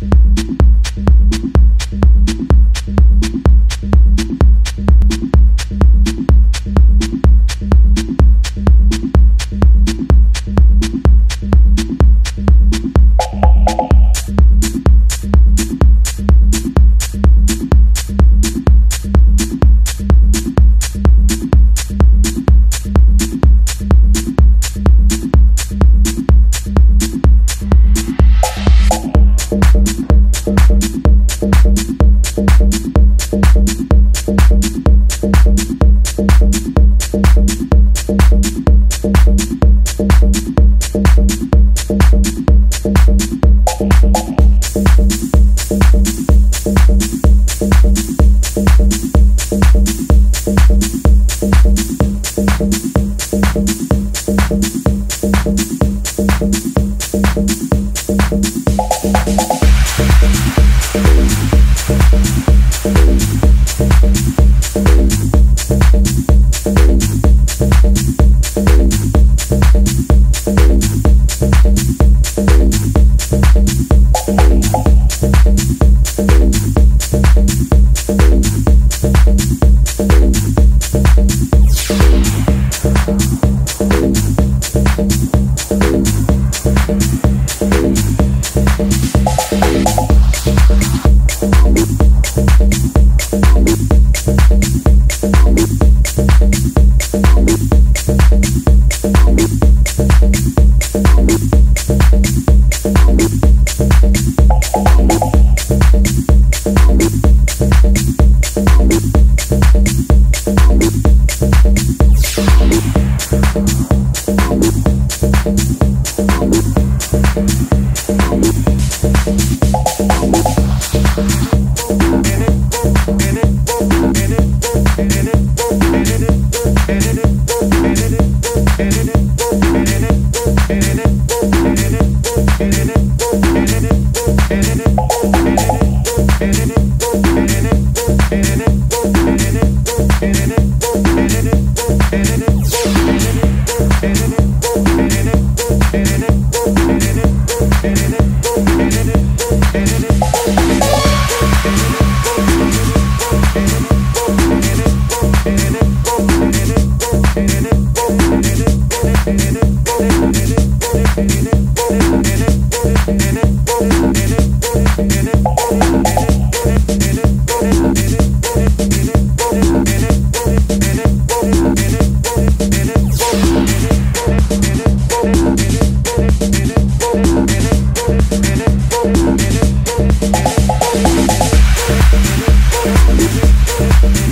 thank you In it,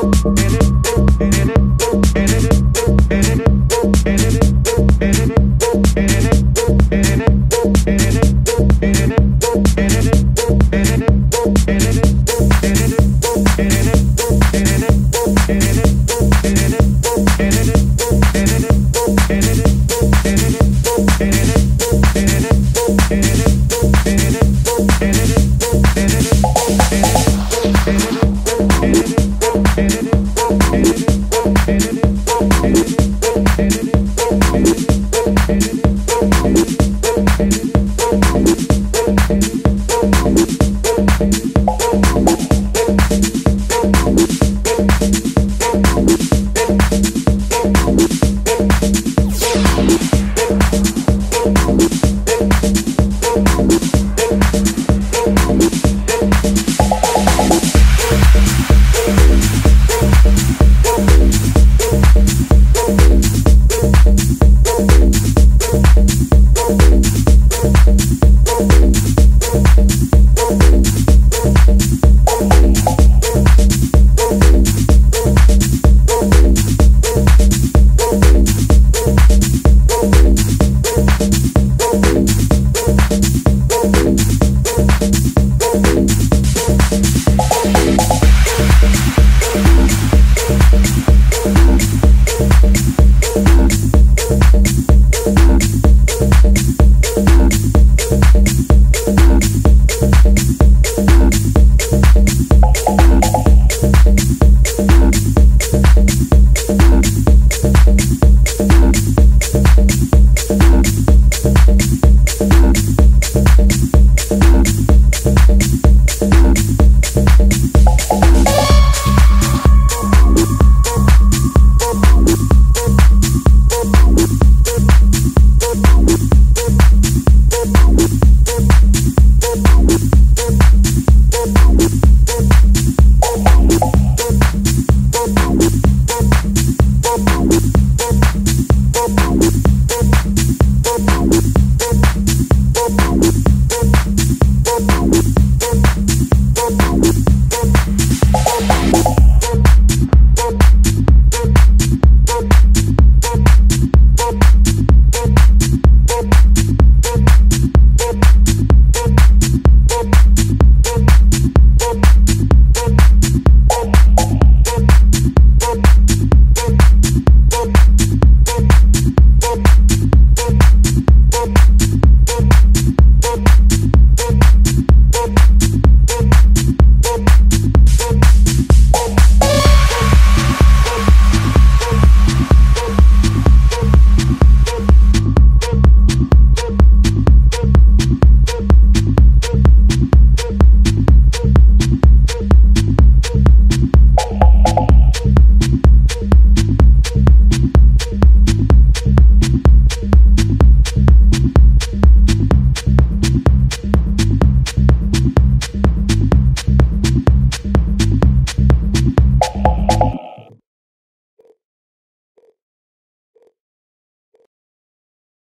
in it, in it,